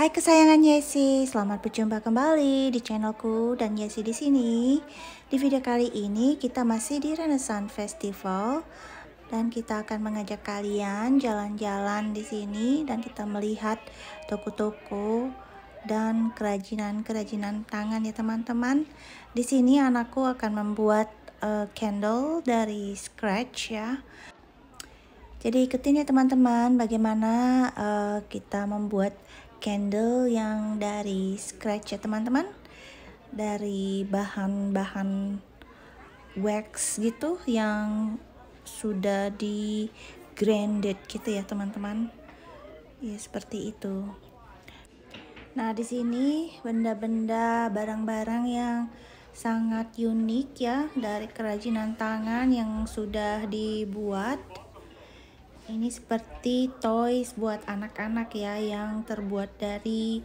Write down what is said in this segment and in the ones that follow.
Hai kesayangan Yesi, selamat berjumpa kembali di channelku dan Yesi di sini. Di video kali ini kita masih di Renaissance Festival dan kita akan mengajak kalian jalan-jalan di sini dan kita melihat toko-toko dan kerajinan-kerajinan tangan ya teman-teman. Di sini anakku akan membuat uh, candle dari scratch ya. Jadi ikutin ya teman-teman bagaimana uh, kita membuat candle yang dari scratch ya teman-teman. Dari bahan-bahan wax gitu yang sudah di grinded gitu ya teman-teman. Ya seperti itu. Nah di sini benda-benda barang-barang yang sangat unik ya dari kerajinan tangan yang sudah dibuat ini seperti toys buat anak-anak ya yang terbuat dari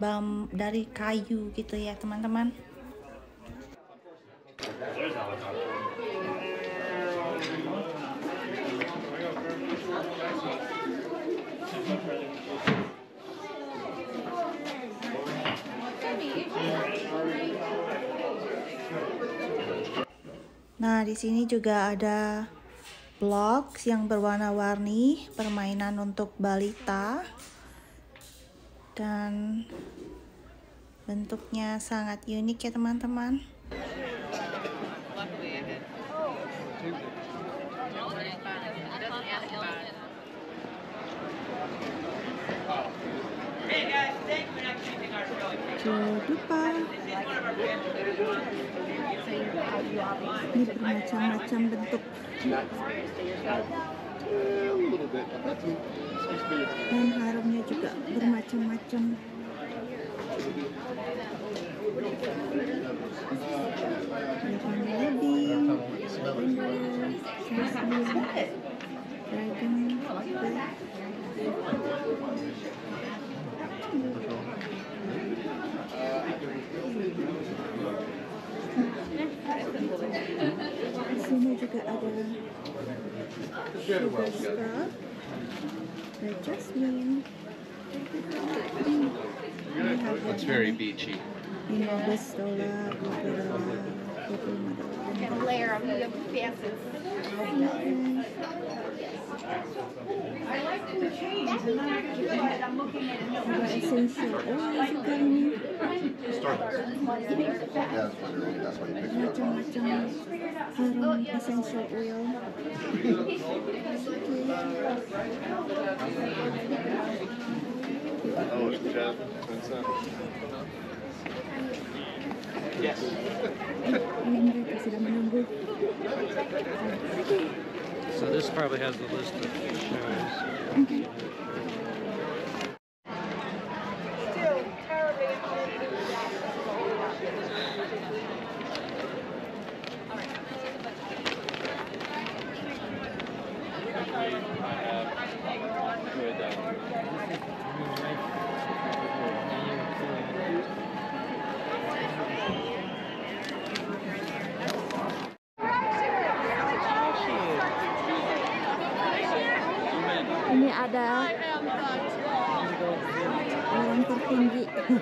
bam dari kayu gitu ya teman-teman. Nah, di sini juga ada blocks yang berwarna-warni, permainan untuk balita. Dan bentuknya sangat unik ya teman-teman. Lupa ini bermacam-macam bentuk. Dan harumnya juga bermacam-macam sugar Looks very beachy. 15 dolar 20 dolar 25 dolar and layer of the fences. I like the change, and then I can feel it. I'm looking at it. ada essential oil juga ini macam-macam harum essential oil Oh, it's Jeff. Yes. ini mereka sudah menunggu So this probably has the list of shows ada yang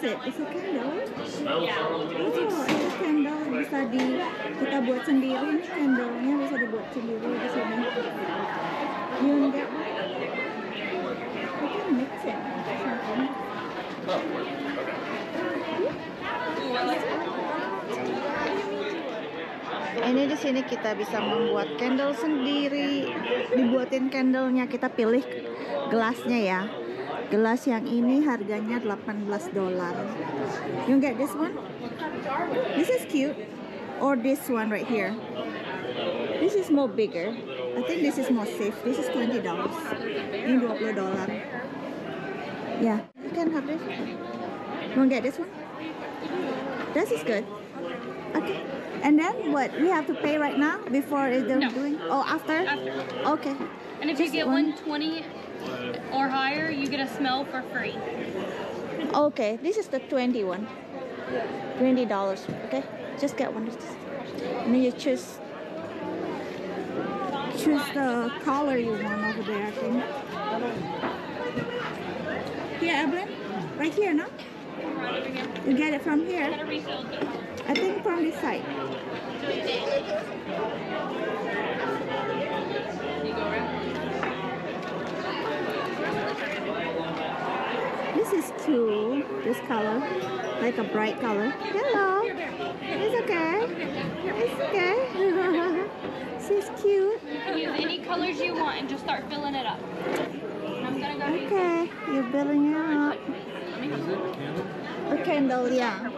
is it? It's a candle. Oh, itu candle bisa di kita buat sendiri. Ini candlenya bisa dibuat sendiri di sini. You enggak? We can mix it. something. Ini di sini kita bisa membuat candle sendiri. Dibuatin candlenya kita pilih gelasnya ya. Gelas yang ini harganya 18 dolar. You get this one? This is cute. Or this one right here. This is more bigger. I think this is more safe. This is 20 dollars. Ini 20 dolar. Yeah, you can have this. Want to get this one? This is good. Okay. And then what? We have to pay right now before they're No. doing? Oh, after? After. Okay. And if you get one? 120 or higher, you get a smell for free. Okay, this is the 20 one. $20. Okay, just get one. And then you choose choose the color you want over there, I think. Here, Evelyn? Right here, no? You get it from here? Got a refill. I think from this side. This is cute. This color, like a bright color. Hello. It's okay. It's okay. She's cute. You can use any colors you want and just start filling it up. I'm gonna go use Okay, you're building it up. A candle, yeah.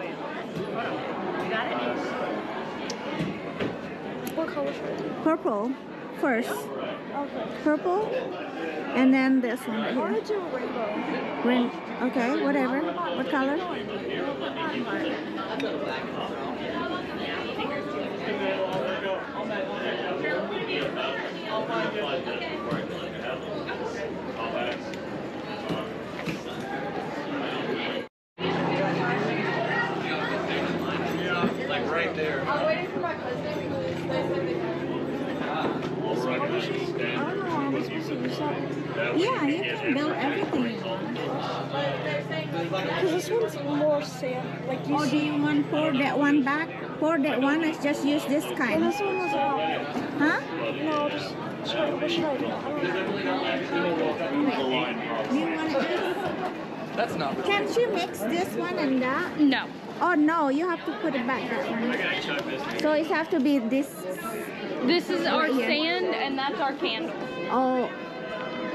What color? Purple first. Oh, Purple, and then this one right here. Green. Okay, whatever. What color? Like right there. I'm waiting for my cousin who's nice and big. I don't know. I'm supposed to use that. Yeah, you can build everything you want. But they're saying because this one's more sand. Like you Or do see, you want pour that one back? Pour that one and just use this and kind. this one was about. Um, huh? No, just should I, what should I do? Don't know. Do you want to That's not Can't you mix this one and that? No. Oh no, you have to put it back that one. So it have to be this. This is our here. sand and that's our candle. Oh,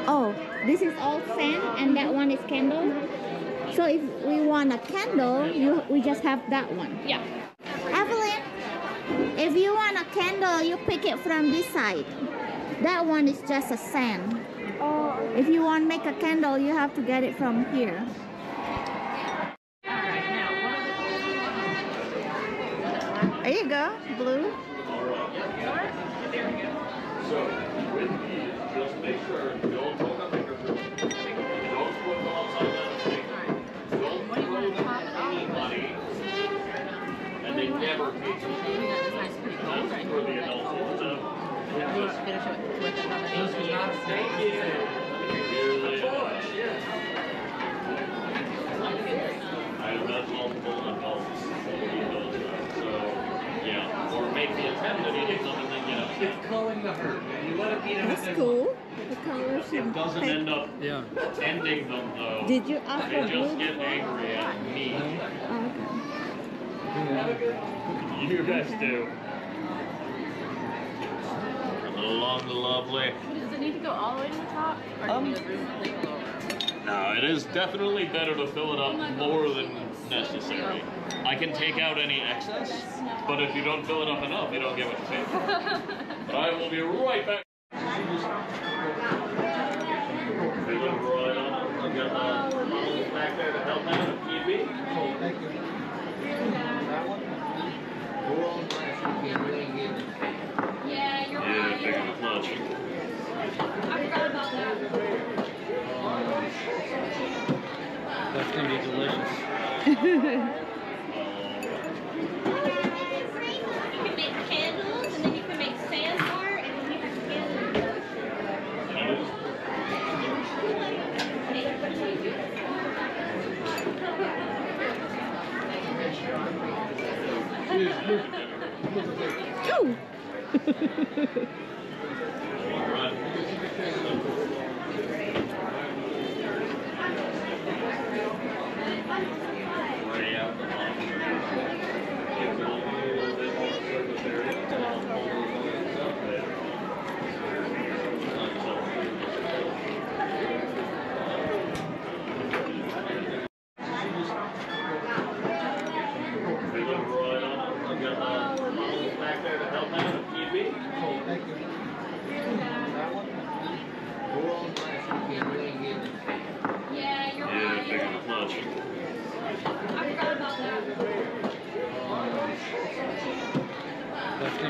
oh, this is all sand and that one is candle. So if we want a candle, you we just have that one. Yeah. Evelyn, if you want a candle, you pick it from this side. That one is just a sand. Oh, If you want to make a candle, you have to get it from here. There you go, blue. So, with these, just make sure, don't hold up fingerprint. Don't put them upside down finger. Don't throw them at anybody. And they never taste That's for the adults. So, Thank you. Here they. I have met multiple adults that eat those guys, so, yeah. Or make the attempt at eating them and then, you know. It's calling the herd. You let it eat That's cool. The colors It doesn't end up Yeah. ending them though. Did you ask They for blue? just get angry at me. Oh, okay. You guys do. Along the lovely. Does it need to go all the way to the top? Or Um, do you No, it is definitely better to fill it up more than necessary. I can take out any excess, but if you don't fill it up enough, you don't get what you pay for. But I will be right back. Right. I've got the models back there to help out if need be. Yeah, you're Yeah, right. figure the clutch. I forgot about that. That's gonna be delicious. You can make candles and then you can make sand art and then you can candle. Ooh. Feeling right on. I've got the models back there to help out if need be. Yeah, you're Yeah, right. figure the clutch. That's gonna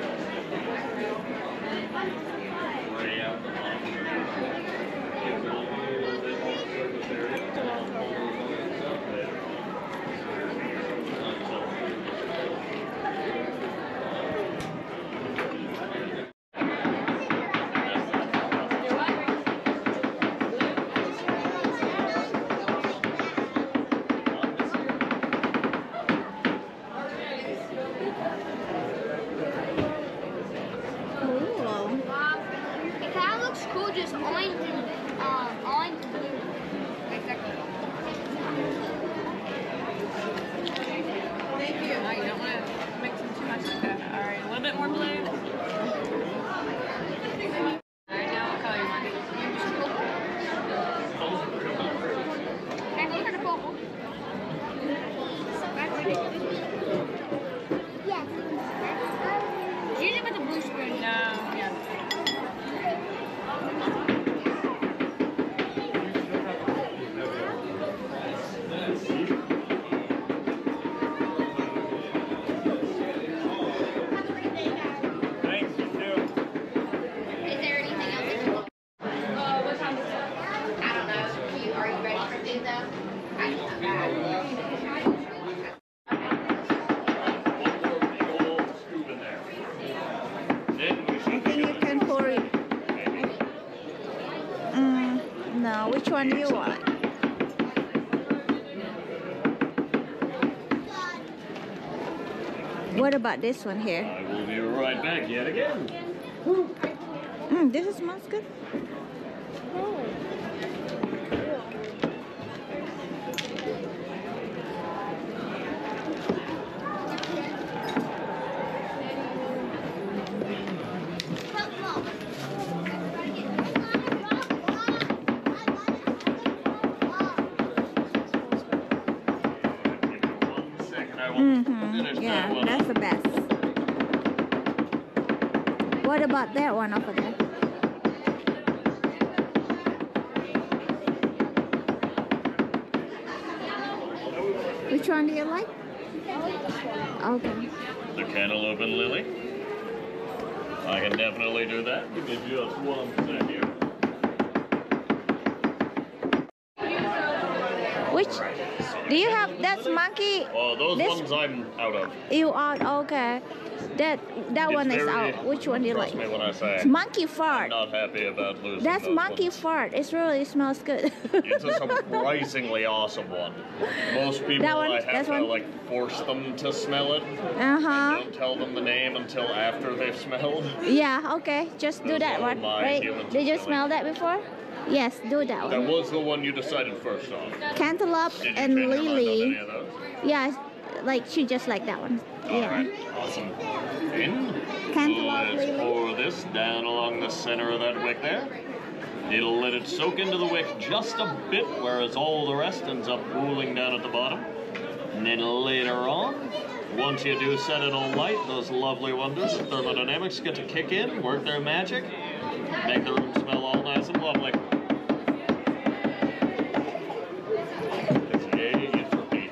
then you can make sand art, and then you have candles. Way out the bottom. Cool. It kind of looks cool, just orange and uh, orange and blue. Like that. Thank you. No, you don't want to mix them too much like that. All right, a little bit more blue. All right, now what color you want? And look at the purple. Yes. Use it with the blue spoon. No, yeah. Thanks, you too. Is there anything else that you want? Uh, what time is it? I don't know. You, are you ready for food though? I don't know. One more big old scoop in there. Then we I should be think you good. can pour it. Mm, no, which one do you want? What about this one here? I will be right back yet again. Mm, this is smells good. Give me one second. I will finish that Yeah, about that one over there? Which one do you like? Okay. The cantaloupe and lily. I can definitely do that. Give me just one second here. Which do you have? That's monkey. Oh, those This- ones I'm out of. You are Okay. That that It's one is out. Which one do you like? me when I say It's monkey I'm fart. not happy about losing That's monkey ones. fart. It really smells good. It's a surprisingly awesome one. Most people That one? I have to one? like force them to smell it. uh huh. Don't tell them the name until after they've smelled. Yeah. Okay. Just do that one. Right? Did you smell that before? Yes. Do that one. That was the one you decided first on. Cantaloupe and change your mind on any lily. Yeah. Like she just like that one. All Yeah. right, awesome. In. Cantaloupe Let's pour this down along the center of that wick there. It'll let it soak into the wick just a bit, whereas all the rest ends up pooling down at the bottom. And then later on, once you do set it all light, those lovely wonders of thermodynamics get to kick in, work their magic, make the room smell all nice and lovely. It's yay entropy.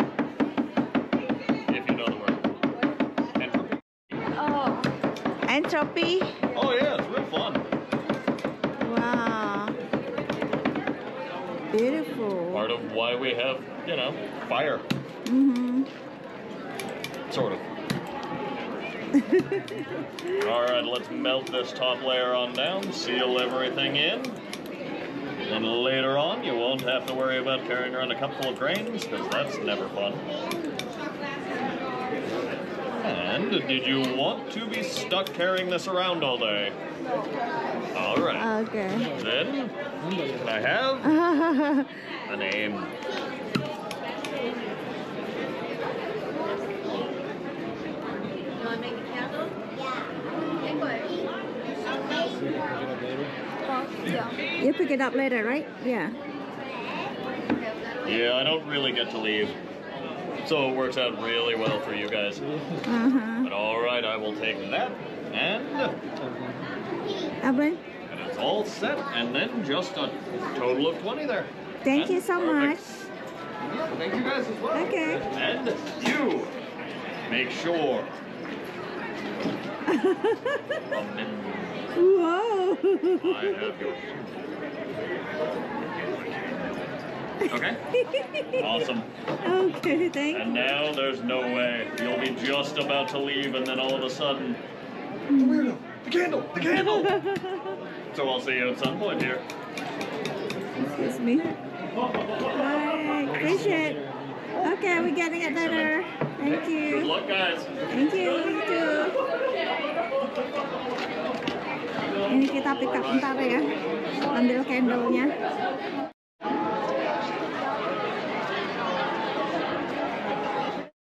If you know the word. Entropy. Oh. Entropy. Oh yeah, it's real fun. Wow. Beautiful. Part of why we have, you know, fire. Mm-hmm. Sort of. All right, let's melt this top layer on down, seal everything in. And later on, you won't have to worry about carrying around a cup full of grains, because that's never fun. And did you want to be stuck carrying this around all day? All right. Okay. Then, I have a name? want to make a candle? You pick it up later, right? Yeah. Yeah, I don't really get to leave. So it works out really well for you guys. Uh-huh. But alright, I will take that. And, Abel, and it's all set. And then just a total of 20 there. thank you so perfect. much. Yeah, thank you guys as well. Okay. And you make sure. Whoa. I have your. Okay. Awesome. okay, thank And you. now there's no way. You'll be just about to leave, and then all of a sudden. The weirdo! The candle! The candle! so I'll see you at some point here. Excuse me. Bye. Appreciate. Okay, we're getting it later. Thank you. Good you. luck, guys. Thank you. You too. Ini kita pick up ntar ya. Ambil candle-nya.